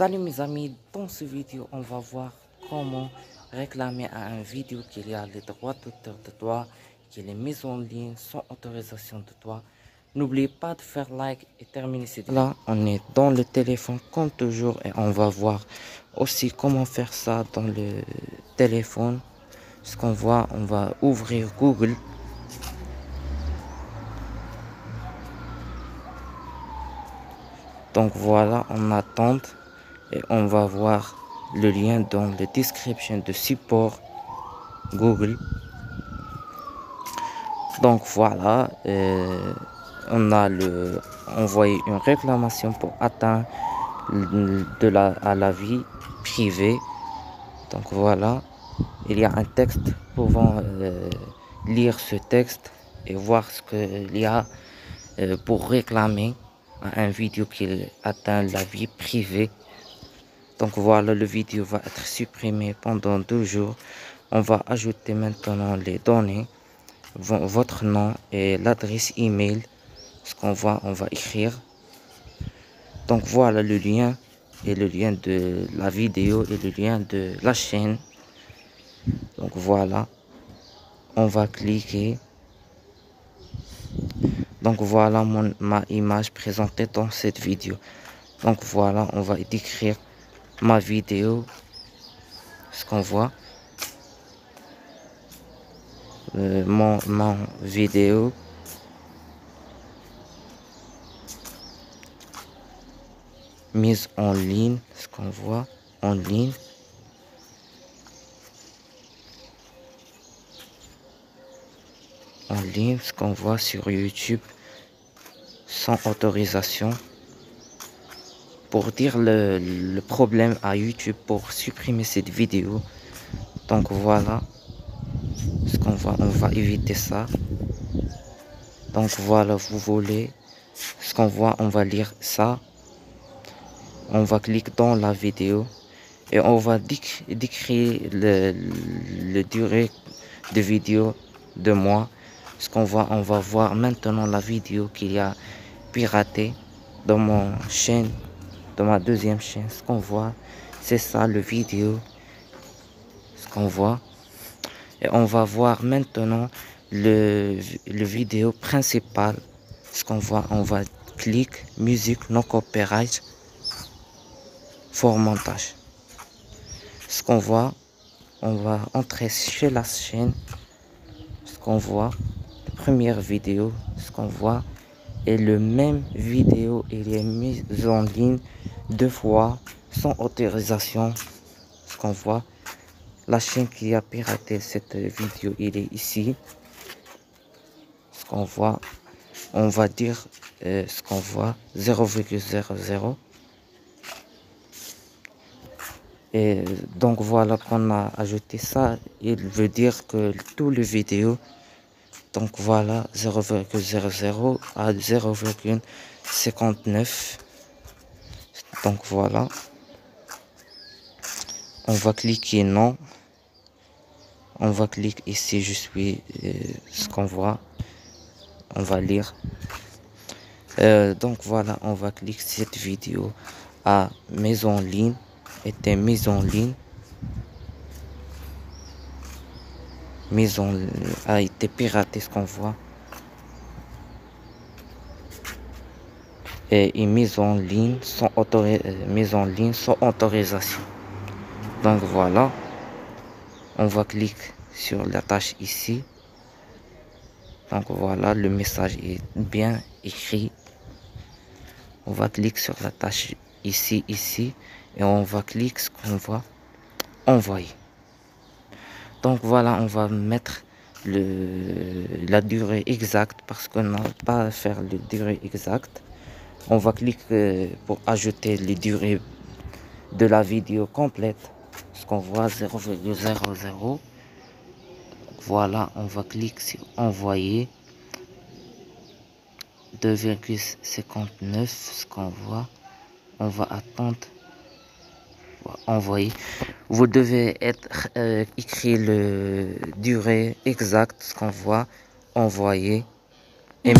Salut mes amis, dans ce vidéo on va voir comment réclamer à un vidéo qu'il y a les droits d'auteur de toi, qu'il est mis en ligne sans autorisation de toi. N'oubliez pas de faire like et terminer cette vidéo. Là on est dans le téléphone comme toujours et on va voir aussi comment faire ça dans le téléphone. Ce qu'on voit, on va ouvrir Google. Donc voilà, on attend et on va voir le lien dans la description de support Google. Donc voilà, euh, on a le, envoyé une réclamation pour atteindre de la, à la vie privée. Donc voilà, il y a un texte pouvant euh, lire ce texte et voir ce qu'il y a euh, pour réclamer un vidéo qui atteint la vie privée donc voilà, le vidéo va être supprimé pendant deux jours. On va ajouter maintenant les données, votre nom et l'adresse email. Ce qu'on va, on va écrire. Donc voilà le lien et le lien de la vidéo et le lien de la chaîne. Donc voilà, on va cliquer. Donc voilà mon, ma image présentée dans cette vidéo. Donc voilà, on va écrire ma vidéo, ce qu'on voit, euh, mon, mon vidéo, mise en ligne, ce qu'on voit en ligne. En ligne, ce qu'on voit sur YouTube sans autorisation pour dire le, problème à YouTube pour supprimer cette vidéo. Donc voilà ce qu'on va, on va éviter ça. Donc voilà, vous voulez ce qu'on voit, on va lire ça. On va cliquer dans la vidéo et on va décrire le, le durée de vidéo de moi. Ce qu'on voit, on va voir maintenant la vidéo qu'il y a piraté dans mon chaîne ma deuxième chaîne. Ce qu'on voit, c'est ça le vidéo. Ce qu'on voit. Et on va voir maintenant le, le vidéo principal. Ce qu'on voit, on va cliquer musique non copyright for montage. Ce qu'on voit, on va entrer chez la chaîne. Ce qu'on voit, première vidéo, ce qu'on voit, et le même vidéo il est mis en ligne deux fois sans autorisation ce qu'on voit. La chaîne qui a piraté cette vidéo il est ici. Ce qu'on voit on va dire euh, ce qu'on voit 0,00 et donc voilà qu'on a ajouté ça. Il veut dire que tous les vidéos donc voilà 0,00 à 0,59. Donc voilà. On va cliquer non. On va cliquer ici, je suis euh, ce qu'on voit. On va lire. Euh, donc voilà, on va cliquer cette vidéo à maison en ligne. Était mise en ligne. maison a été piratée, ce qu'on voit. Et mise en ligne sans, euh, mise en ligne sans autorisation. Donc voilà. On va cliquer sur la tâche ici. Donc voilà, le message est bien écrit. On va cliquer sur la tâche ici, ici. Et on va cliquer ce qu'on voit envoyer. Donc voilà, on va mettre la durée exacte parce qu'on n'a pas à faire la durée exacte. On va cliquer pour ajouter les durées de la vidéo complète. Ce qu'on voit 0,00. Voilà, on va cliquer sur envoyer. 2,59 ce qu'on voit. On va attendre envoyer. Vous devez être euh, écrit le durée exacte, ce qu'on voit, envoyer. Et